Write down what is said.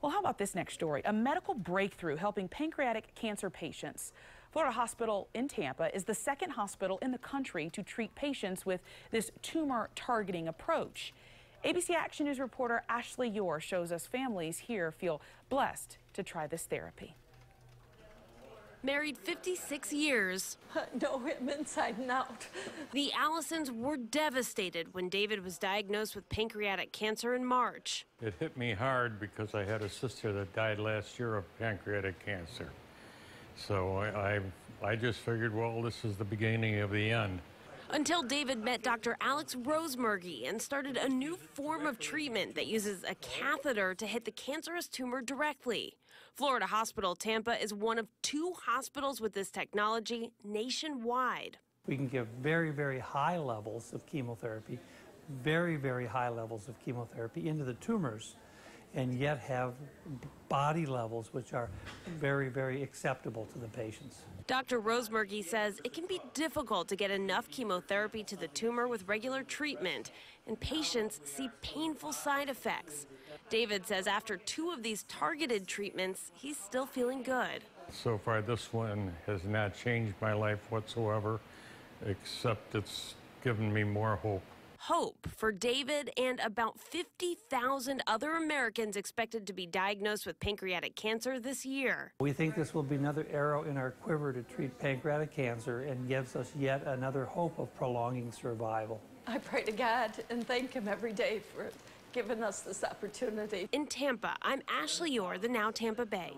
Well, how about this next story? A medical breakthrough helping pancreatic cancer patients. Florida Hospital in Tampa is the second hospital in the country to treat patients with this tumor targeting approach. ABC Action News reporter Ashley Yore shows us families here feel blessed to try this therapy. Married 56 years, know him inside and out. the Allisons were devastated when David was diagnosed with pancreatic cancer in March. It hit me hard because I had a sister that died last year of pancreatic cancer. So I, I, I just figured, well, this is the beginning of the end. Until David met Dr. Alex Rosemurgy and started a new form of treatment that uses a catheter to hit the cancerous tumor directly. Florida Hospital Tampa is one of two hospitals with this technology nationwide. We can give very, very high levels of chemotherapy, very, very high levels of chemotherapy into the tumors, and yet have body levels which are very, very acceptable to the patients. Dr. Rosemurgy says it can be difficult to get enough chemotherapy to the tumor with regular treatment, and patients see painful side effects. David says after two of these targeted treatments, he's still feeling good. So far, this one has not changed my life whatsoever, except it's given me more hope. Hope for David and about 50,000 other Americans expected to be diagnosed with pancreatic cancer this year. We think this will be another arrow in our quiver to treat pancreatic cancer and gives us yet another hope of prolonging survival. I pray to God and thank Him every day for giving us this opportunity. In Tampa, I'm Ashley Yore, the Now Tampa Bay.